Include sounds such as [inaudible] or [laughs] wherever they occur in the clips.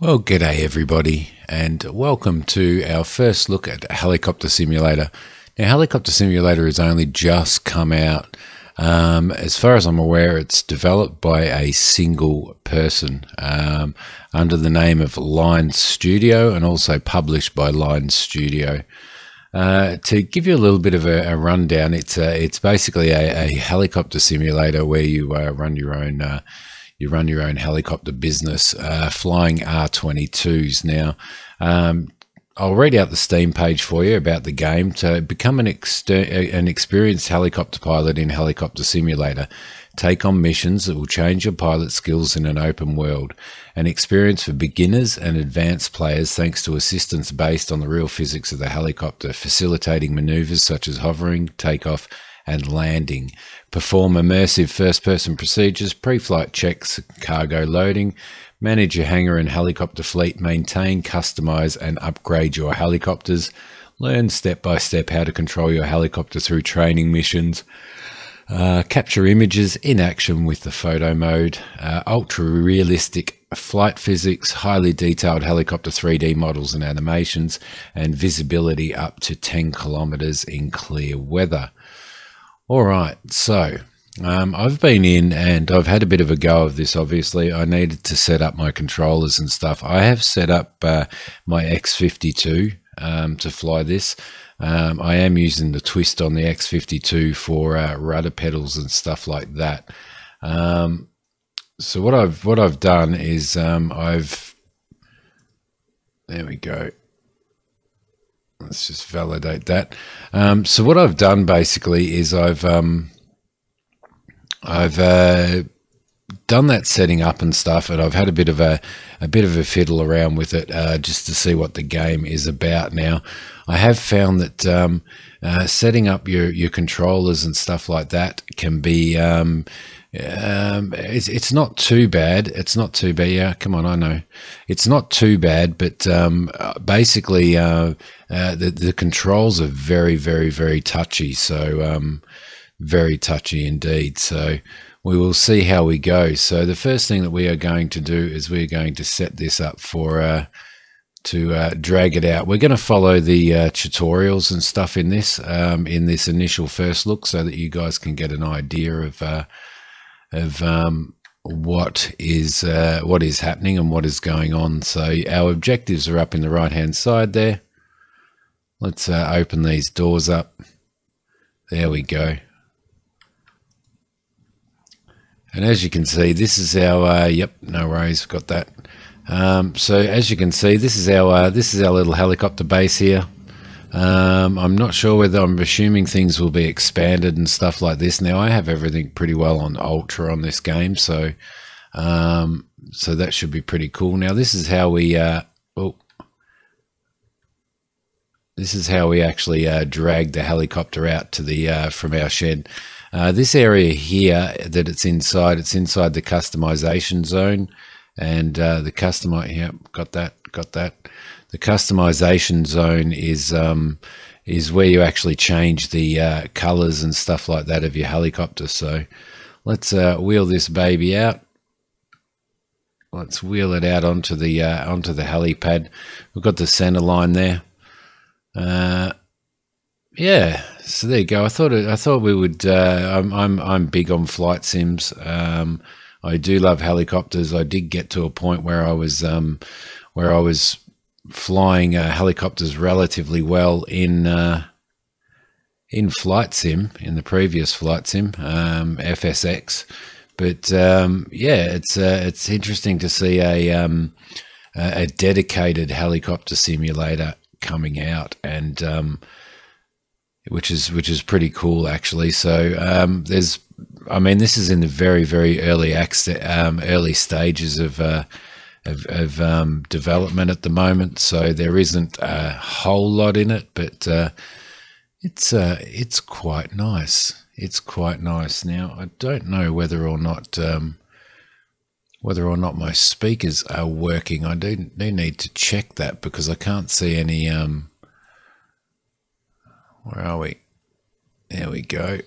Well, g'day everybody, and welcome to our first look at Helicopter Simulator. Now, Helicopter Simulator has only just come out. Um, as far as I'm aware, it's developed by a single person um, under the name of Line Studio and also published by Line Studio. Uh, to give you a little bit of a, a rundown, it's it's basically a, a, helicopter simulator where you uh, run your own uh, you run your own helicopter business, uh, flying R22s. Now, um, I'll read out the Steam page for you about the game. To become an, an experienced helicopter pilot in Helicopter Simulator, take on missions that will change your pilot skills in an open world. An experience for beginners and advanced players thanks to assistance based on the real physics of the helicopter, facilitating maneuvers such as hovering, takeoff, and landing. Perform immersive first person procedures, pre flight checks, cargo loading, manage your hangar and helicopter fleet, maintain, customize, and upgrade your helicopters. Learn step by step how to control your helicopter through training missions. Uh, capture images in action with the photo mode, uh, ultra realistic flight physics, highly detailed helicopter 3D models and animations, and visibility up to 10 kilometers in clear weather. All right, so um, I've been in and I've had a bit of a go of this. Obviously, I needed to set up my controllers and stuff. I have set up uh, my X52 um, to fly this. Um, I am using the twist on the X52 for uh, rudder pedals and stuff like that. Um, so what I've what I've done is um, I've there we go. Let's just validate that. Um, so what I've done basically is I've um, I've uh, done that setting up and stuff, and I've had a bit of a a bit of a fiddle around with it uh, just to see what the game is about. Now, I have found that um, uh, setting up your your controllers and stuff like that can be um, it's it's not too bad. It's not too bad. Yeah, come on, I know. It's not too bad, but um, basically, uh, uh, the the controls are very, very, very touchy. So, um, very touchy indeed. So, we will see how we go. So, the first thing that we are going to do is we're going to set this up for. Uh, to uh, drag it out. We're going to follow the uh, tutorials and stuff in this um, in this initial first look, so that you guys can get an idea of uh, of um, what is uh, what is happening and what is going on. So our objectives are up in the right hand side there. Let's uh, open these doors up. There we go. And as you can see, this is our, uh, yep, no worries, got that. Um, so as you can see, this is our, uh, this is our little helicopter base here. Um, I'm not sure whether I'm assuming things will be expanded and stuff like this. Now I have everything pretty well on ultra on this game, so um, so that should be pretty cool. Now this is how we uh, oh, this is how we actually uh, drag the helicopter out to the uh, from our shed. Uh, this area here that it's inside, it's inside the customization zone, and uh, the customer, yeah, got that, got that. The customization zone is um, is where you actually change the uh, colors and stuff like that of your helicopter. So let's uh, wheel this baby out. Let's wheel it out onto the uh, onto the helipad. We've got the center line there. Uh, yeah, so there you go. I thought it, I thought we would. Uh, I'm I'm I'm big on flight sims. Um, I do love helicopters. I did get to a point where I was um, where I was flying uh, helicopters relatively well in uh, in flight sim in the previous flight sim um, FSX, but um, yeah, it's uh, it's interesting to see a um, a dedicated helicopter simulator coming out and um, which is which is pretty cool actually. So um, there's, I mean, this is in the very very early um, early stages of uh, of, of um, development at the moment, so there isn't a whole lot in it, but uh, it's uh, it's quite nice. It's quite nice. Now I don't know whether or not um, whether or not my speakers are working. I do, do need to check that because I can't see any. Um, where are we? There we go.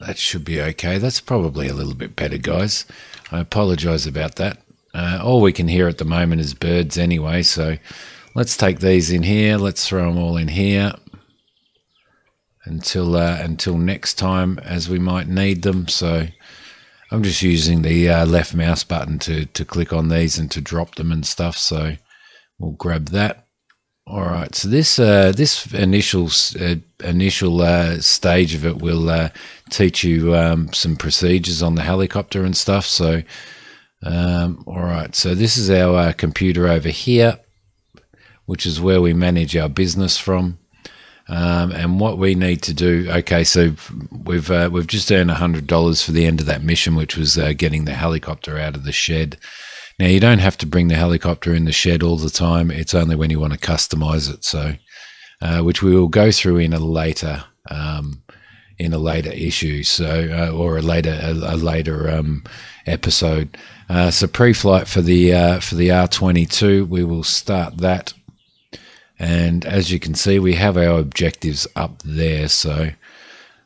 That should be okay. That's probably a little bit better, guys. I apologize about that. Uh, all we can hear at the moment is birds anyway, so let's take these in here. Let's throw them all in here until uh, until next time as we might need them. So I'm just using the uh, left mouse button to, to click on these and to drop them and stuff. So we'll grab that. All right, so this uh, this initial uh, initial uh, stage of it will uh, teach you um, some procedures on the helicopter and stuff. So, um, all right, so this is our uh, computer over here, which is where we manage our business from. Um, and what we need to do, okay, so we've uh, we've just earned hundred dollars for the end of that mission, which was getting the helicopter out of the shed. Now, you don't have to bring the helicopter in the shed all the time. It's only when you want to customize it. So, uh, which we will go through in a later um, in a later issue, so uh, or a later a, a later um, episode. Uh, so, pre-flight for the uh, for the R twenty two, we will start that. And as you can see, we have our objectives up there. So,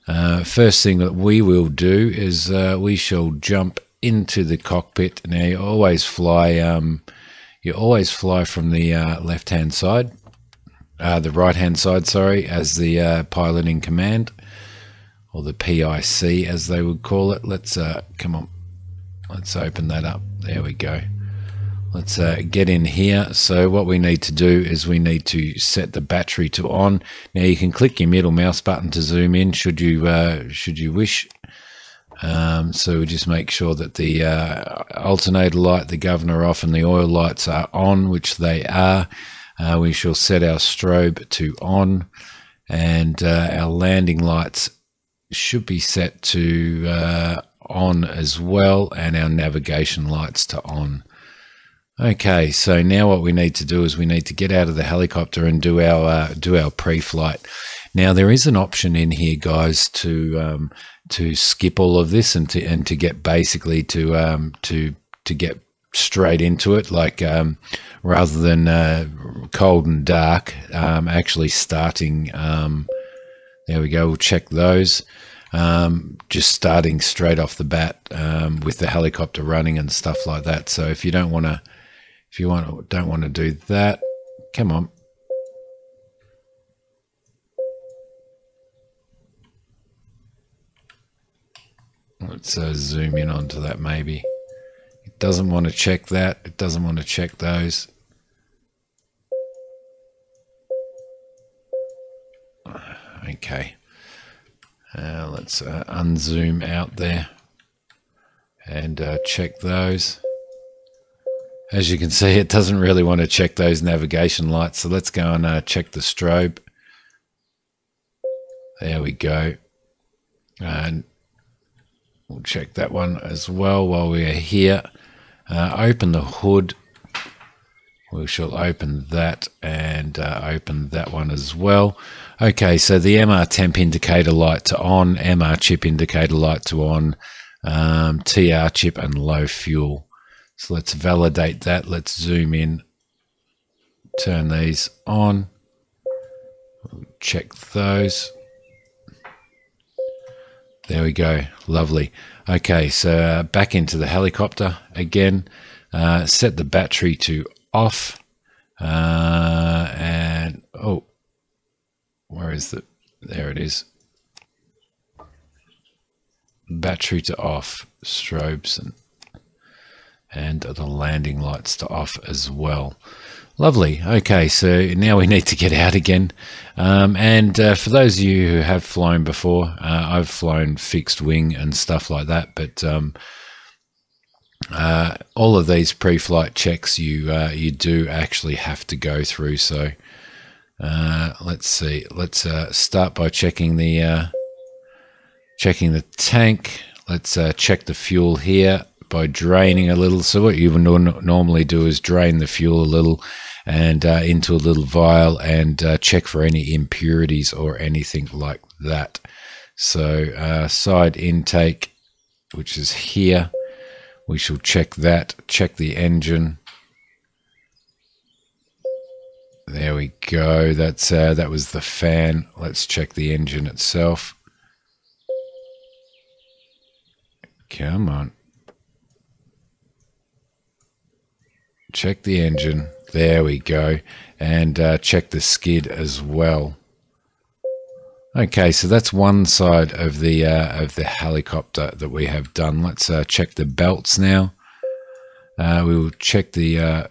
uh, first thing that we will do is uh, we shall jump into the cockpit. Now you always fly, um, you always fly from the uh, left hand side, uh, the right hand side, sorry, as the pilot in command, or the PIC as they would call it. Let's come on, let's open that up. There we go. Let's uh, get in here. So what we need to do is we need to set the battery to on. Now you can click your middle mouse button to zoom in should you uh, should you wish. Um, so we just make sure that the uh, alternator light, the governor off, and the oil lights are on, which they are. Uh, we shall set our strobe to on, and uh, our landing lights should be set to uh, on as well, and our navigation lights to on. Okay, so now what we need to do is we need to get out of the helicopter and do our uh, do our pre-flight. Now there is an option in here, guys, to um, to skip all of this and to and to get basically to um, to to get straight into it, like um, rather than uh, cold and dark, um, actually starting. Um, there we go. We'll check those. Um, just starting straight off the bat um, with the helicopter running and stuff like that. So if you don't want to, if you want don't want to do that, come on. Let's uh, zoom in onto that maybe. It doesn't want to check that. It doesn't want to check those. Okay. Uh, let's uh, unzoom out there and uh, check those. As you can see, it doesn't really want to check those navigation lights. So let's go and uh, check the strobe. There we go. And We'll check that one as well while we are here. Uh, open the hood. We shall open that and uh, open that one as well. Okay, so the MR temp indicator light to on, MR chip indicator light to on, um, TR chip and low fuel. So let's validate that. Let's zoom in, turn these on, check those. There we go. Lovely. Okay, so uh, back into the helicopter again. Uh, set the battery to off. Uh, and, oh, where is the, there it is. Battery to off, strobes and, and the landing lights to off as well. Lovely. Okay, so now we [laughs] need to get out again. Um, and uh, for those of you who have flown before, uh, I've flown fixed wing and stuff like that, but um, uh, all of these pre-flight checks you uh, you do actually have to go through. So uh, let's see. Let's uh, start by checking the checking the tank. Let's check the fuel here by draining a little. So what you would normally do is drain the fuel a little and uh, into a little vial and uh, check for any impurities or anything like that. So uh, side intake, which is here, we shall check that, check the engine. There we go. That's uh, that was the fan. Let's check the engine itself. Come on. check the engine. There we go. And uh, check the skid as well. Okay, so that's one side of the uh, of the helicopter that we have done. Let's uh, check the belts now. Uh, we will check the uh,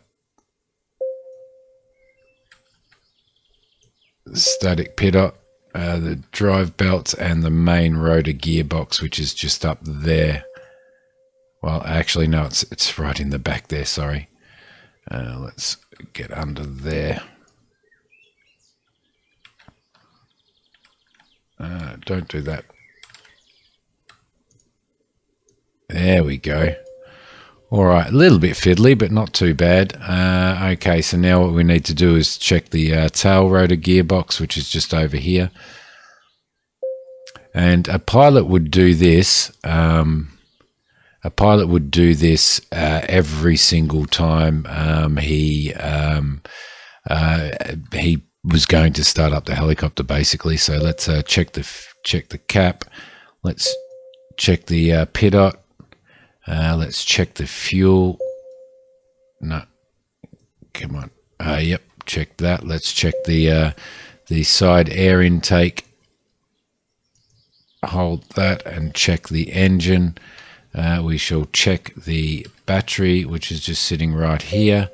static pitot, uh, the drive belts, and the main rotor gearbox, which is just up there. Well, actually, no, it's it's right in the back there. Sorry. Uh, let's get under there. Uh, don't do that. There we go. All right, a little bit fiddly, but not too bad. Uh, okay, so now what we need to do is check the uh, tail rotor gearbox, which is just over here. And a pilot would do this. Um, a pilot would do this uh, every single time um, he um, uh, he was going to start up the helicopter basically. So let's uh, check the check the cap. Let's check the uh, pitot. Uh, let's check the fuel. No, come on. Uh, yep, check that. Let's check the uh, the side air intake. Hold that and check the engine. Uh, we shall check the battery, which is just sitting right here,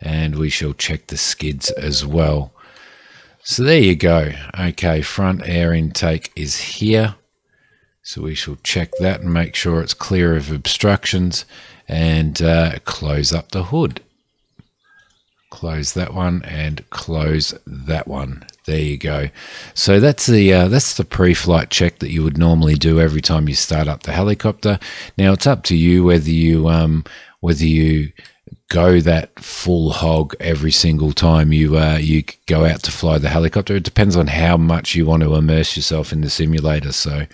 and we shall check the skids as well. So there you go. Okay, front air intake is here. So we shall check that and make sure it's clear of obstructions and uh, close up the hood. Close that one and close that one. There you go. So that's the uh, that's the pre-flight check that you would normally do every time you start up the helicopter. Now it's up to you whether you um, whether you go that full hog every single time you uh, you go out to fly the helicopter. It depends on how much you want to immerse yourself in the simulator. So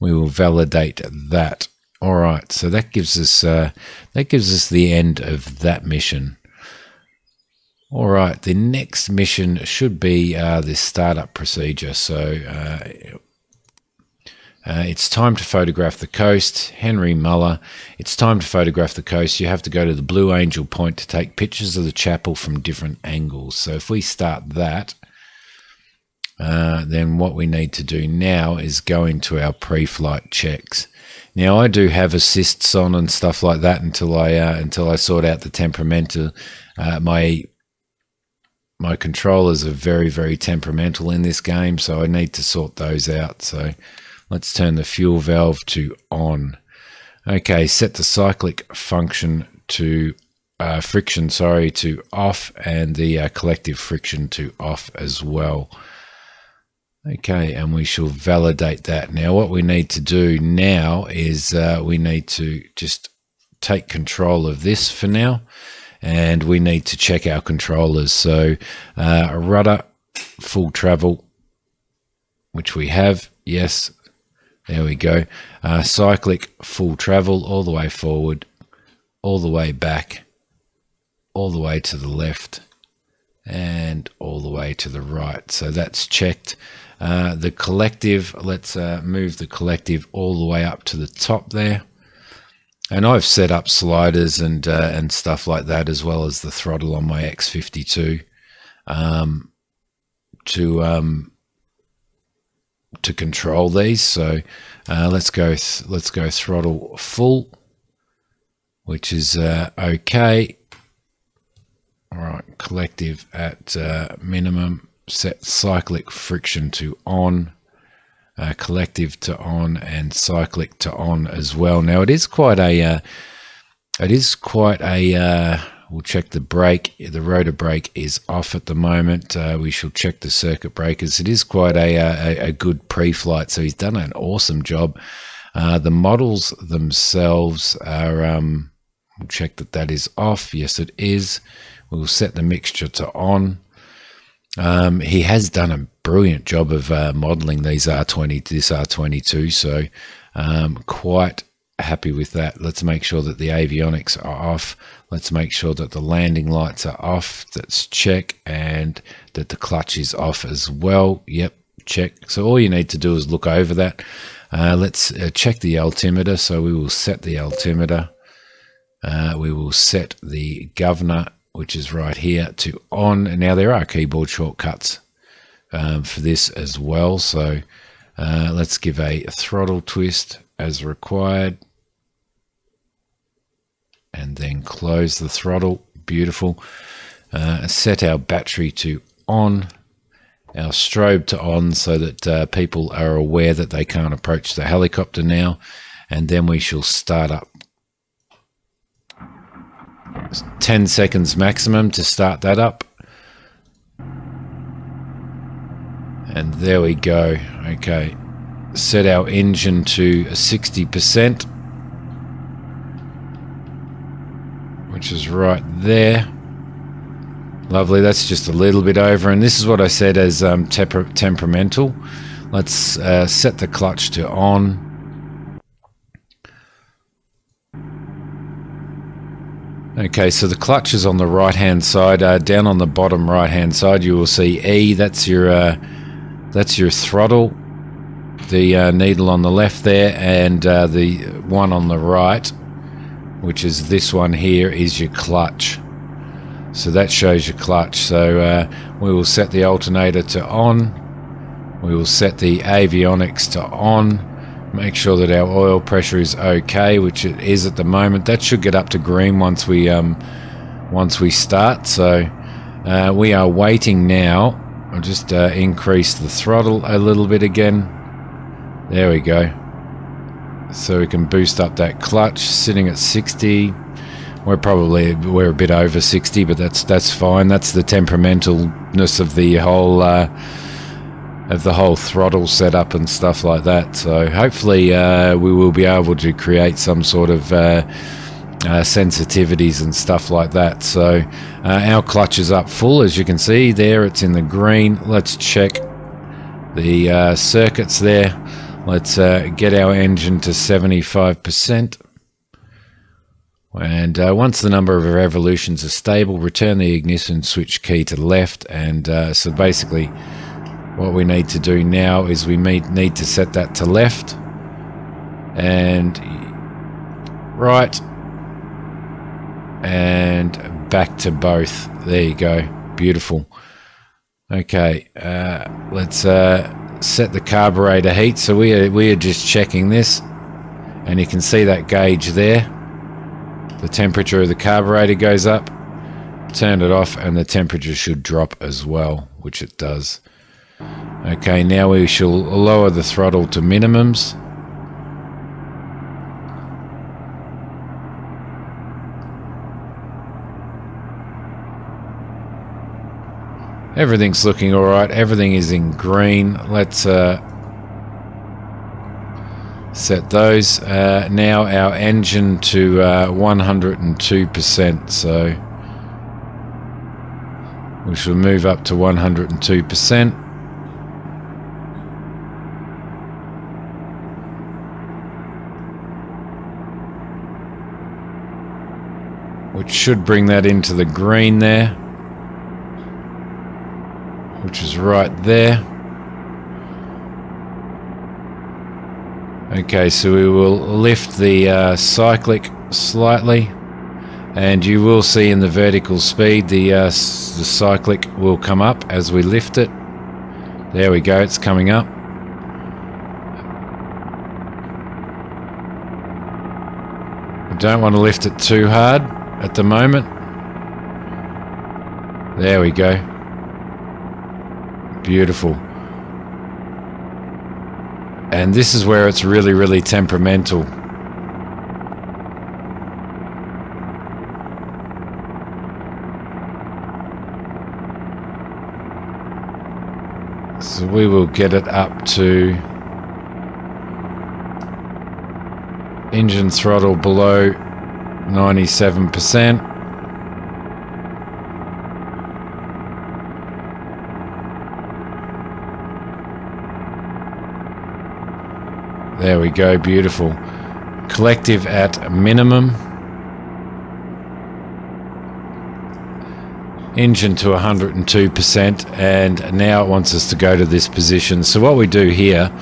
we will validate that. All right. So that gives us uh, that gives us the end of that mission. All right. The next mission should be uh, the startup procedure. So uh, uh, it's time to photograph the coast. Henry Muller. It's time to photograph the coast. You have to go to the Blue Angel Point to take pictures of the chapel from different angles. So if we start that, uh, then what we need to do now is go into our pre-flight checks. Now I do have assists on and stuff like that until I uh, until I sort out the temperamental. Uh, my my controllers are very very temperamental in this game, so I need to sort those out. So Let's turn the fuel valve to on. Okay, set the cyclic function to uh, friction, sorry, to off and the uh, collective friction to off as well. Okay, and we shall validate that. Now, what we need to do now is uh, we need to just take control of this for now, and we need to check our controllers. So, uh, rudder, full travel, which we have, yes, there we go. Uh, cyclic full travel all the way forward, all the way back, all the way to the left, and all the way to the right. So that's checked. Uh, the collective, let's uh, move the collective all the way up to the top there. And I've set up sliders and uh, and stuff like that as well as the throttle on my X52 um, to um, to control these. So uh, let's go let's go throttle full, which is uh, okay. All right, collective at uh, minimum. Set cyclic friction to on, uh, collective to on, and cyclic to on as well. Now it is quite a uh, it is quite a uh, We'll check the brake. The rotor brake is off at the moment. Uh, we shall check the circuit breakers. It is quite a, a, a good pre-flight, so he's done an awesome job. Uh, the models themselves are, um, we'll check that that is off. Yes, it is. We'll set the mixture to on. Um, he has done a brilliant job of uh, modeling these R20, this R22, so um, quite happy with that. Let's make sure that the avionics are off. Let's make sure that the landing lights are off. That's check. And that the clutch is off as well. Yep, check. So all you need to do is look over that. Uh, let's uh, check the altimeter. So we will set the altimeter. Uh, we will set the governor, which is right here, to on. And now there are keyboard shortcuts um, for this as well. So uh, let's give a throttle twist as required. And then close the throttle. Beautiful. Uh, set our battery to on, our strobe to on so that uh, people are aware that they can't approach the helicopter now. And then we shall start up 10 seconds maximum to start that up. And there we go. Okay. Set our engine to 60%, which is right there. Lovely. That's just a little bit over. And this is what I said as um, temper temperamental. Let's uh, set the clutch to on. Okay, so the clutch is on the right hand side. Uh, down on the bottom right hand side, you will see E. That's your uh, that's your throttle. The uh, needle on the left there, and uh, the one on the right, which is this one here, is your clutch. So that shows your clutch. So uh, we will set the alternator to on. We will set the avionics to on make sure that our oil pressure is okay, which it is at the moment. That should get up to green once we um, once we start. So uh, we are waiting now. I'll just uh, increase the throttle a little bit again. There we go. So we can boost up that clutch, sitting at 60. We're probably we're a bit over 60, but that's that's fine. That's the temperamentalness of the whole. Uh, of the whole throttle setup and stuff like that. So hopefully uh, we will be able to create some sort of uh, uh, sensitivities and stuff like that. So uh, our clutch is up full, as you can see there. It's in the green. Let's check the uh, circuits there. Let's uh, get our engine to 75%. And uh, once the number of revolutions is stable, return the ignition switch key to left. And uh, so basically, what we need to do now is we need to set that to left and right and back to both. There you go. Beautiful. Okay, uh, let's uh, set the carburetor heat. So we are, we are just checking this and you can see that gauge there. The temperature of the carburetor goes up. Turn it off and the temperature should drop as well, which it does. Okay, now we shall lower the throttle to minimums. Everything's looking alright. Everything is in green. Let's uh, set those. Uh, now our engine to 102%. Uh, so we shall move up to 102%. which should bring that into the green there, which is right there. Okay, so we will lift the uh, cyclic slightly, and you will see in the vertical speed the, uh, the cyclic will come up as we lift it. There we go, it's coming up. We don't want to lift it too hard at the moment. There we go. Beautiful. And this is where it's really, really temperamental. So we will get it up to engine throttle below 97%. We go, beautiful. Collective at minimum. Engine to 102% and now it wants us to go to this position. So what we do here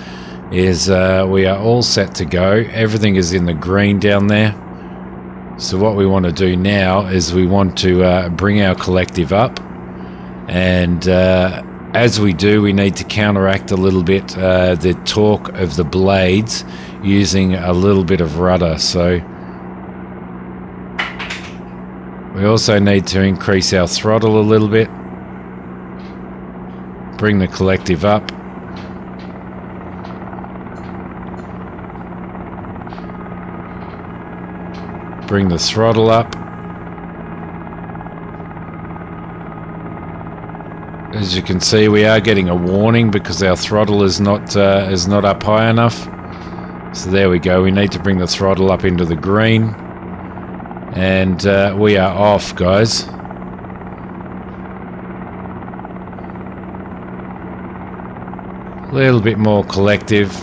is uh, we are all set to go. Everything is in the green down there. So what we want to do now is we want to uh, bring our collective up and uh, as we do we need to counteract a little bit uh, the torque of the blades using a little bit of rudder. So we also need to increase our throttle a little bit. Bring the collective up. Bring the throttle up. As you can see, we are getting a warning because our throttle is not uh, is not up high enough. So there we go. We need to bring the throttle up into the green, and uh, we are off, guys. A little bit more collective.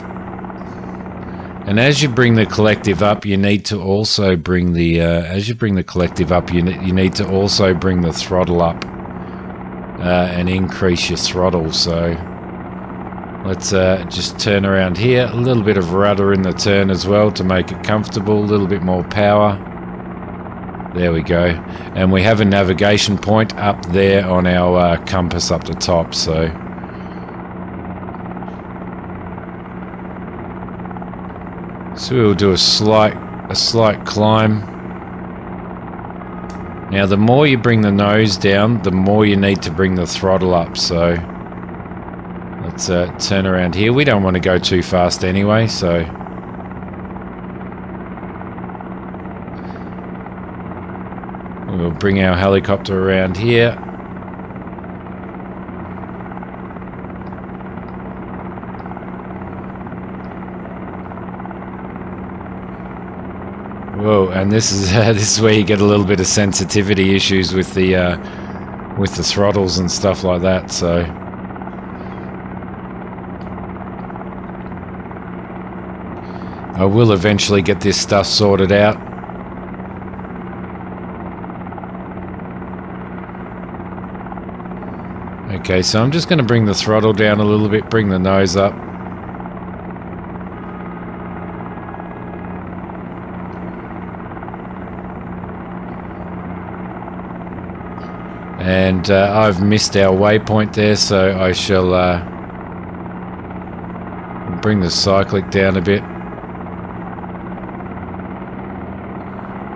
And as you bring the collective up, you need to also bring the uh, as you bring the collective up, you you need to also bring the throttle up uh, and increase your throttle. So let's uh, just turn around here. A little bit of rudder in the turn as well to make it comfortable. A little bit more power. There we go. And we have a navigation point up there on our uh, compass up the top. So. So we'll do a slight a slight climb. Now the more you bring the nose down, the more you need to bring the throttle up. So let's uh, turn around here. We don't want to go too fast anyway, so we'll bring our helicopter around here. And this is uh, [laughs] this is where you get a little bit of sensitivity issues with the uh, with the throttles and stuff like that. So. I will eventually get this stuff sorted out. Okay, so I'm just going to bring the throttle down a little bit, bring the nose up. And uh, I've missed our waypoint there, so I shall uh, bring the cyclic down a bit.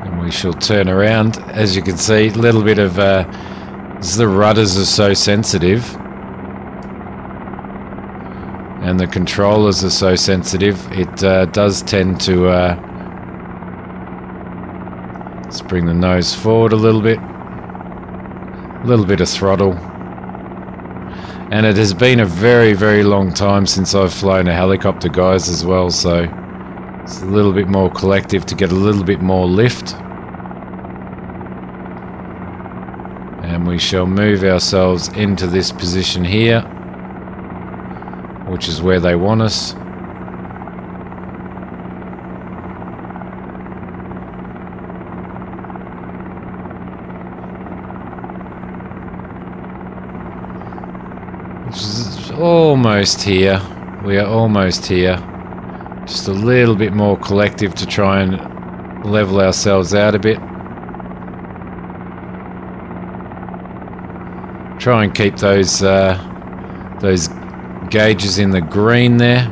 And we shall turn around. As you can see, a little bit of... Uh, the rudders are so sensitive. And the controllers are so sensitive, it uh, does tend to... Uh, let's bring the nose forward a little bit. A little bit of throttle. And it has been a very, very long time since I've flown a helicopter, guys, as well, so it's a little bit more collective to get a little bit more lift. And we shall move ourselves into this position here, which is where they want us. Almost here. We are almost here. Just a little bit more collective to try and level ourselves out a bit. Try and keep those uh, those gauges in the green there.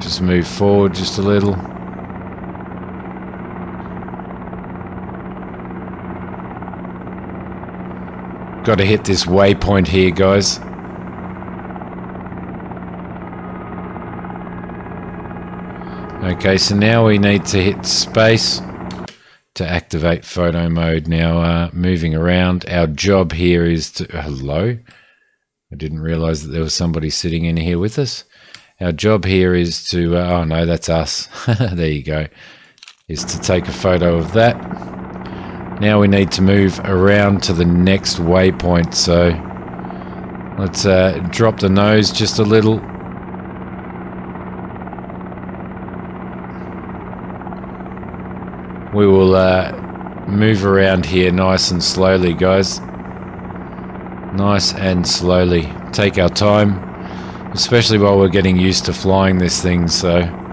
Just move forward just a little. Got to hit this waypoint here, guys. Okay, so now we need to hit space to activate photo mode. Now, uh, moving around, our job here is to... Hello? I didn't realize that there was somebody sitting in here with us. Our job here is to... Uh, oh, no, that's us. [laughs] there you go. Is to take a photo of that. Now we need to move around to the next waypoint, so let's uh, drop the nose just a little. We will uh, move around here nice and slowly, guys. Nice and slowly. Take our time, especially while we're getting used to flying this thing, so...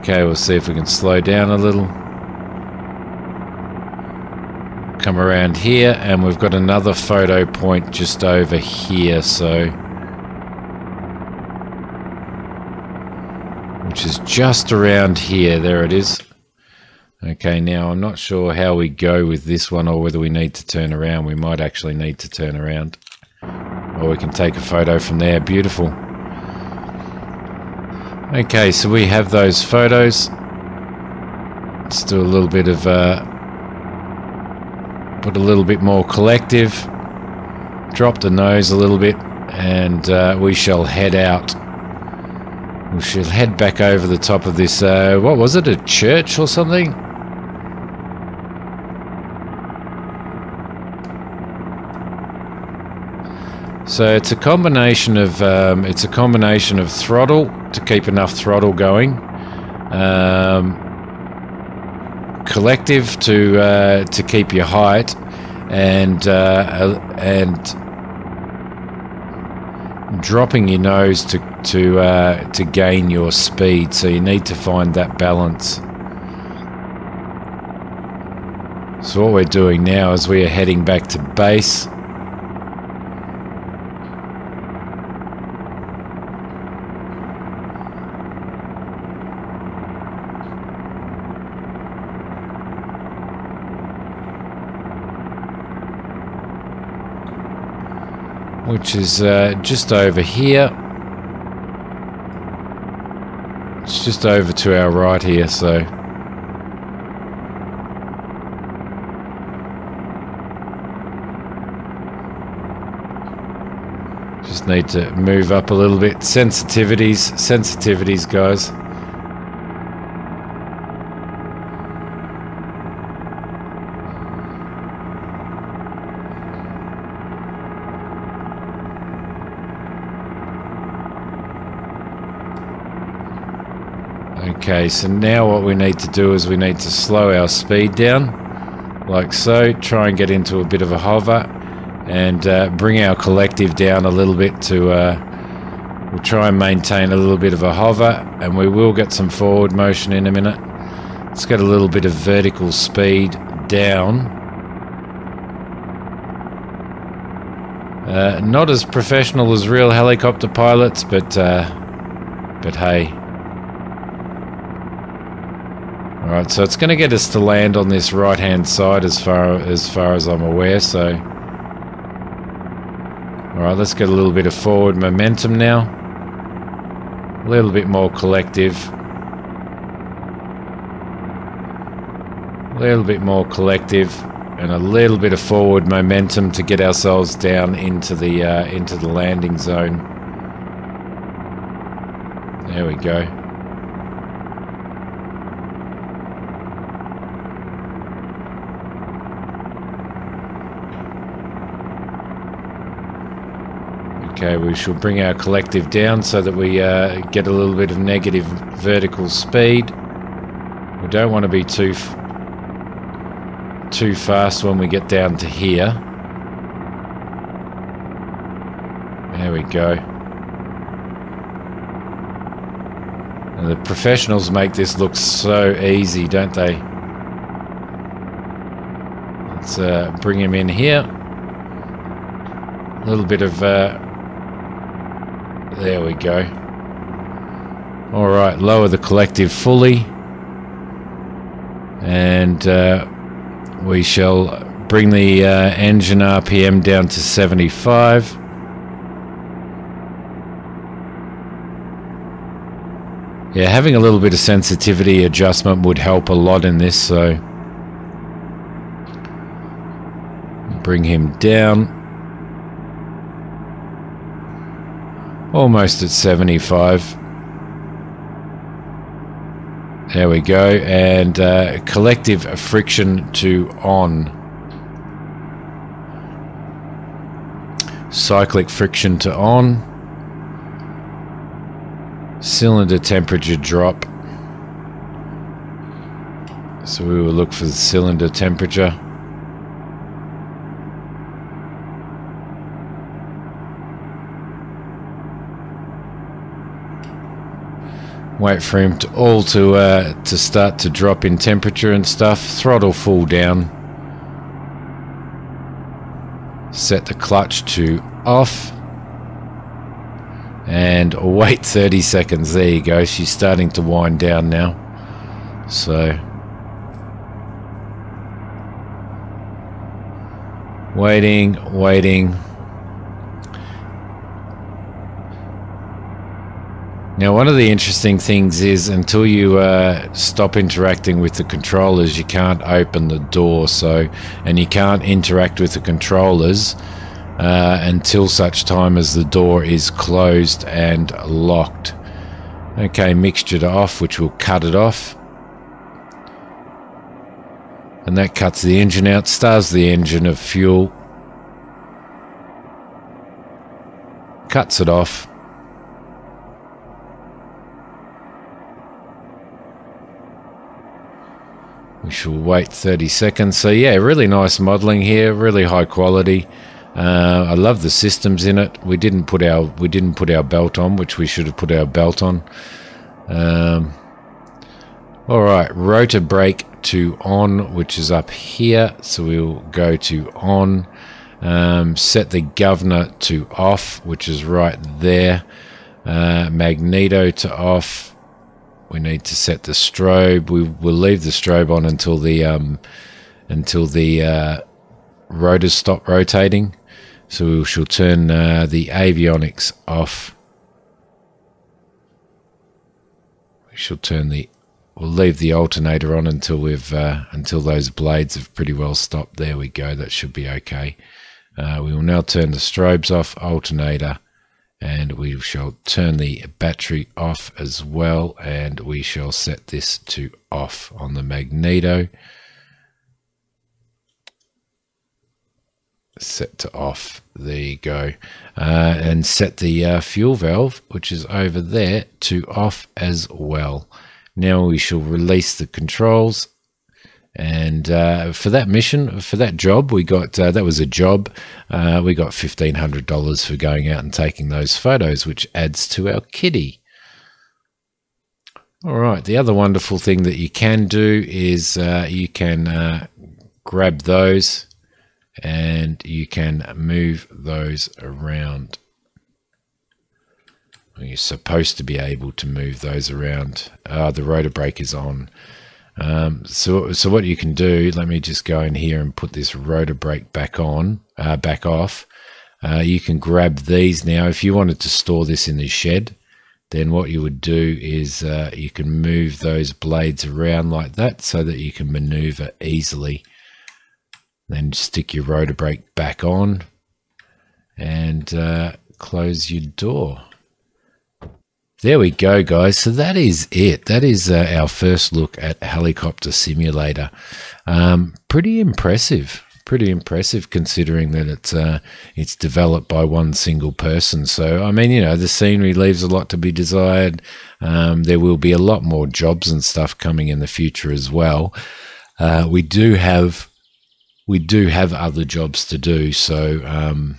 Okay, we'll see if we can slow down a little. Come around here, and we've got another photo point just over here, so... Which is just around here. There it is. Okay, now I'm not sure how we go with this one or whether we need to turn around. We might actually need to turn around. Or we can take a photo from there. Beautiful. Okay, so we have those photos. Let's do a little bit of, uh, put a little bit more collective. Drop the nose a little bit and uh, we shall head out. We shall head back over the top of this, uh, what was it, a church or something? So it's a combination of um, it's a combination of throttle to keep enough throttle going, um, collective to uh, to keep your height, and uh, and dropping your nose to to uh, to gain your speed. So you need to find that balance. So what we're doing now is we are heading back to base. Which is uh, just over here. It's just over to our right here, so... Just need to move up a little bit. Sensitivities, sensitivities, guys. Okay, so now what we need to do is we need to slow our speed down, like so, try and get into a bit of a hover, and uh, bring our collective down a little bit to, uh, we'll try and maintain a little bit of a hover, and we will get some forward motion in a minute. Let's get a little bit of vertical speed down. Uh, not as professional as real helicopter pilots, but, uh, but hey, Alright, so it's going to get us to land on this right hand side as far as far as I'm aware, so... Alright, let's get a little bit of forward momentum now. A little bit more collective. A little bit more collective and a little bit of forward momentum to get ourselves down into the uh, into the landing zone. There we go. Okay, we shall bring our collective down so that we uh, get a little bit of negative vertical speed. We don't want to be too too fast when we get down to here. There we go. And the professionals make this look so easy, don't they? Let's uh, bring him in here. A little bit of uh, there we go. Alright, lower the collective fully. And uh, we shall bring the uh, engine RPM down to 75. Yeah, having a little bit of sensitivity adjustment would help a lot in this, so bring him down. Almost at 75. There we go. And uh, collective friction to on. Cyclic friction to on. Cylinder temperature drop. So we will look for the cylinder temperature. Wait for him to all to uh, to start to drop in temperature and stuff. Throttle full down. Set the clutch to off. And [laughs] wait 30 seconds. There you go. She's starting to wind down now. So waiting, waiting. Now, one of the interesting things is until you uh, stop interacting with the controllers, you can't open the door. So, and you can't interact with the controllers uh, until such time as the door is closed and locked. Okay, mixture to off, which will cut it off. And that cuts the engine out, starves the engine of fuel, cuts it off. We shall wait 30 seconds. So yeah, really nice modeling here, really high quality. Uh, I love the systems in it. We didn't put our we didn't put our belt on, which we should have put our belt on. Um, all right, rotor brake to on, which is up here. So we'll go to on. Um, set the governor to off, which is right there. Uh, magneto to off. We need to set the strobe. We will leave the strobe on until the um, until the uh, rotors stop rotating. So we shall turn uh, the avionics off. We shall turn the. We'll leave the alternator on until we've uh, until those blades have pretty well stopped. There we go. That should be okay. Uh, we will now turn the strobes off, alternator, and we shall turn the battery off as well and we shall set this to off on the magneto. Set to off. There you go. Uh, and set the uh, fuel valve which is over there to off as well. Now we shall release the controls and uh, for that mission, for that job, we got uh, that was a job. Uh, we got fifteen hundred dollars for going out and taking those photos, which adds to our kitty. All right. The other wonderful thing that you can do is uh, you can uh, grab those and you can move those around. You're supposed to be able to move those around. Uh, the rotor brake is on. Um, so, so what you can do, let me just go in here and put this rotor brake back on, uh, back off. Uh, you can grab these now. If you wanted to store this in the shed, then what you would do is uh, you can move those blades around like that so that you can maneuver easily. Then stick your rotor brake back on and uh, close your door. There we go, guys. So that is it. That is uh, our first look at Helicopter Simulator. Um, pretty impressive. Pretty impressive considering that it's uh, it's developed by one single person. So I mean, you know, the scenery leaves a lot to be desired. Um, there will be a lot more jobs and stuff coming in the future as well. Uh, we do have we do have other jobs to do. So um,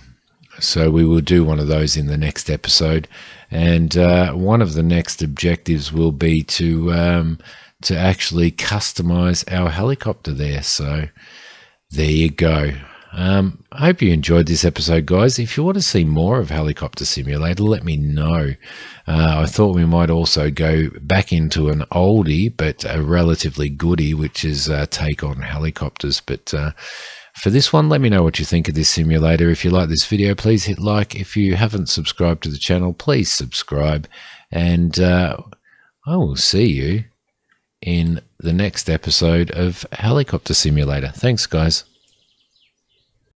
so we will do one of those in the next episode. And uh, one of the next objectives will be to um, to actually customize our helicopter there. So there you go. Um, I hope you enjoyed this episode, guys. If you want to see more of Helicopter Simulator, let me know. Uh, I thought we might also go back into an oldie, but a relatively goodie, which is uh, Take on Helicopters. But uh, for this one, let me know what you think of this simulator. If you like this video, please hit like. If you haven't subscribed to the channel, please subscribe. And uh, I will see you in the next episode of Helicopter Simulator. Thanks, guys.